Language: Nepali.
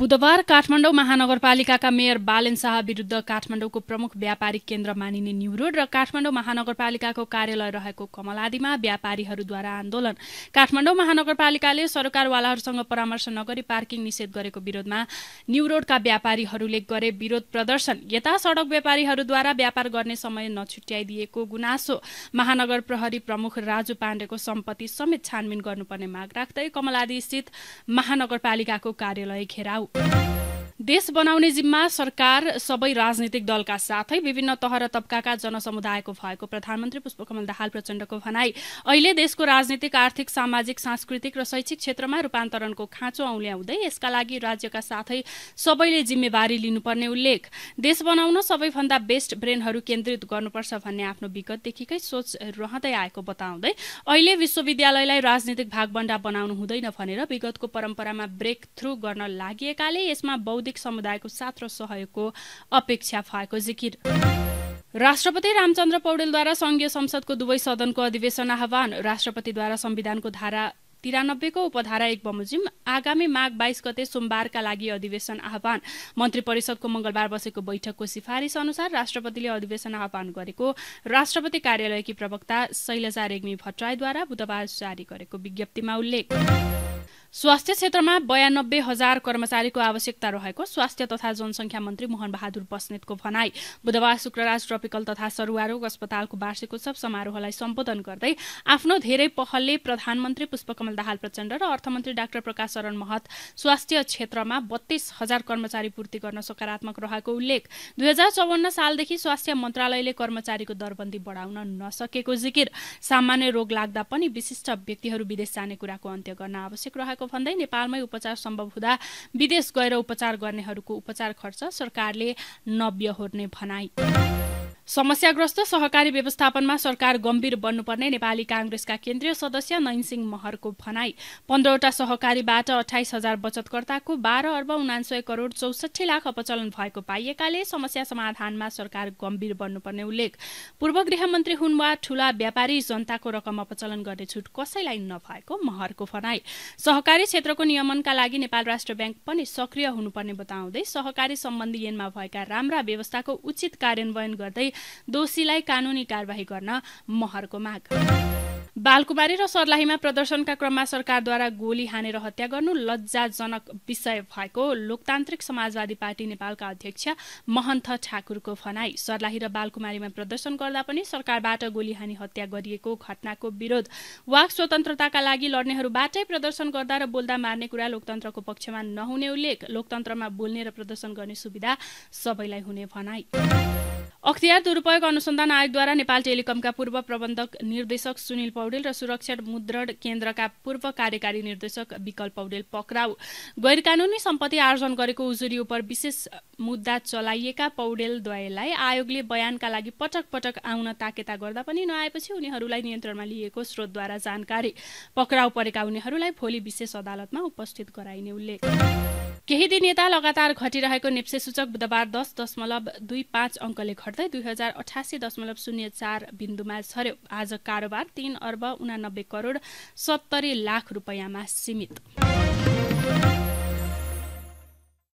बुधबार काठमाडौँ महानगरपालिकाका मेयर बालेन शाह विरूद्ध काठमाडौँको प्रमुख व्यापारिक केन्द्र मानिने न्यू रोड र काठमाडौँ महानगरपालिकाको कार्यालय रहेको कमलादीमा व्यापारीहरूद्वारा आन्दोलन। काठमाडौँ महानगरपालिकाले सरकारवालाहरूसँग परामर्श नगरी पार्किङ निषेध गरेको विरोधमा न्यू रोडका व्यापारीहरूले गरे विरोध प्रदर्शन। यता सड़क व्यापारीहरूद्वारा व्यापार गर्ने समय नछुट्याइदिएको गुनासो। महानगर प्रहरी प्रमुख राजु पाण्डेको सम्पत्ति समेत छानबिन गर्नुपर्ने माग राख्दै कमलादी स्थित महानगरपालिकाको कार्यालय घेराउ। you. देश बनाउने जिम्मा सरकार सबै राजनीतिक दलका साथै विभिन्न तह र तबकाका जनसमुदायको भएको प्रधानमन्त्री पुष्पकमल दाहाल प्रचण्डको भनाई। अहिले देशको राजनीतिक आर्थिक सामाजिक सांस्कृतिक र शैक्षिक क्षेत्रमा रूपान्तरणको खाँचो औल्याउँदै यसका लागि राज्यका साथै सबैले जिम्मेवारी लिनुपर्ने उल्लेख। देश बनाउन सबैभन्दा बेस्ट ब्रेनहरू केन्द्रित गर्नुपर्छ भन्ने आफ्नो विगतदेखिकै सोच रहँदै आएको बताउँदै अहिले विश्वविद्यालयलाई राजनीतिक भागबण्डा बनाउनु हुँदैन भनेर विगतको परम्परामा ब्रेक थ्रू गर्न लागि यसमा बौद्धिक समुदायको साथ र सहयोगको अपेक्षा भएको जिकिर राष्ट्रपति रामचन्द्र पौडेलद्वारा संघीय संसदको दुवै सदनको अधिवेशन आह्वान। राष्ट्रपतिद्वारा संविधानको धारा तिरानब्बेको उपधारा एक बमोजिम। आगामी माघ बाइस गते सोमबारका लागि अधिवेशन आह्वान। मन्त्री परिषदको मंगलबार बसेको बैठकको सिफारिस अनुसार राष्ट्रपतिले अधिवेशन आह्वान गरेको राष्ट्रपति कार्यालयकी प्रवक्ता शैलजा रेग्मी भट्टराईद्वारा बुधबार जारी गरेको विज्ञप्तिमा उल्लेख। स्वास्थ्य क्षेत्रमा बयानब्बे हजार कर्मचारीको आवश्यकता रहेको स्वास्थ्य तथा जनसंख्या मन्त्री मोहन बहादुर बस्नेतको भनाई। बुधबार शुक्रराज ट्रपिकल तथा सरुवारोग अस्पतालको वार्षिक उत्सव समारोहलाई सम्बोधन गर्दै आफ्नो धेरै पहलले प्रधानमन्त्री पुष्पकमल दाहाल प्रचण्ड र अर्थमन्त्री डाक्टर प्रकाश शरण महत स्वास्थ्य क्षेत्रमा बत्तीस हजार कर्मचारी पूर्ति गर्न सकारात्मक रहेको उल्लेख। दुई हजार चौवन्न सालदेखि स्वास्थ्य मन्त्रालयले कर्मचारीको दरबन्दी बढाउन नसकेको जिकिर। सामान्य रोग लाग्दा पनि विशिष्ट व्यक्तिहरू विदेश जाने कुराको अन्त्य गर्न आवश्यक रहेको भएको भन्दै नेपालमै उपचार सम्भव हुँदा विदेश गएर उपचार गर्नेहरूको उपचार खर्च सरकारले नब्यहोर्ने भनाई। समस्याग्रस्त सहकारी व्यवस्थापनमा सरकार गम्भीर बन्नुपर्ने नेपाली काङ्ग्रेसका केन्द्रीय सदस्य नैनसिंह महरको भनाई। पन्ध्रवटा सहकारीबाट अठाइस हजार बचतकर्ताको बाह्र अर्ब उनान्सय करोड़ चौसठी लाख अपचलन भएको पाइएकाले समस्या समाधानमा सरकार गम्भीर बन्नुपर्ने उल्लेख। पूर्व गृहमन्त्री हुन् वा ठूला व्यापारी जनताको रकम अपचलन गर्ने छुट कसैलाई नभएको महरको भनाई। सहकारी क्षेत्रको नियमनका लागि नेपाल राष्ट्र ब्याङ्क पनि सक्रिय हुनुपर्ने बताउँदै सहकारी सम्बन्धी ऐनमा भएका राम्रा व्यवस्थाको उचित कार्यान्वयन गर्दै दोषीलाई कानूनी कार्यवाही गर्न महरको माग। बालकुमारी र सर्लाहीमा प्रदर्शनका क्रममा सरकारद्वारा गोली हानेर हत्या गर्नु लज्जाजनक विषय भएको लोकतान्त्रिक समाजवादी पार्टी नेपालका अध्यक्ष महन्त ठाकुरको भनाई। सर्लाही र बालकुमारीमा प्रदर्शन गर्दा पनि सरकारबाट गोली हानी हत्या गरिएको घटनाको विरोध। वाक स्वतन्त्रताका लागि लड्नेहरूबाटै प्रदर्शन गर्दा र बोल्दा मार्ने कुरा लोकतन्त्रको पक्षमा नहुने उल्लेख। लोकतन्त्रमा बोल्ने र प्रदर्शन गर्ने सुविधा सबैलाई हुने भनाई। अख्तियार दुरूपयोग अनुसन्धान आयोगद्वारा नेपाल टेलिकमका पूर्व प्रबन्धक निर्देशक सुनिल पौडेल र सुरक्षा मुद्रण केन्द्रका पूर्व कार्यकारी निर्देशक विकल्प पौडेल पक्राउ। गैर कानूनी सम्पत्ति आर्जन गरेको उजुरी उप विशेष मुद्दा चलाइएका पौडेल द्वयलाई आयोगले बयानका लागि पटक पटक आउन ताकेता गर्दा पनि नआएपछि उनीहरूलाई नियन्त्रणमा लिएको स्रोतद्वारा जानकारी पक्राउ परेका उनीहरूलाई भोलि विशेष अदालतमा उपस्थित गराइने उल्लेख। केही दिन यता लगातार घटिरहेको नेप्से सूचक बुधबार दस दशमलव दुई पाँच अङ्कले घट्दै दुई हजार अठासी दशमलव शून्य चार बिन्दुमा झर्यो आज कारोबार तीन अर्ब उनानब्बे करोड सत्तरी लाख रुपियाँमा सीमित।